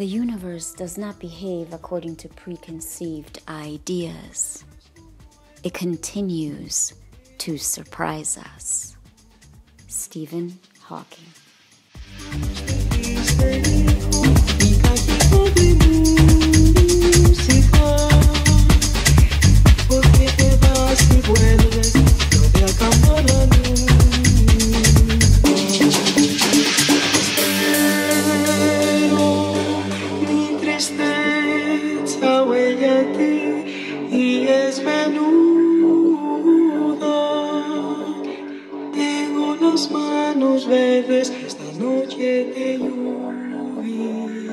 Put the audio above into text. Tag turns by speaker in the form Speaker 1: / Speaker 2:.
Speaker 1: The universe does not behave according to preconceived ideas. It continues to surprise us. Stephen Hawking.
Speaker 2: Y es menuda. Tengo las manos verdes esta noche de lluvia.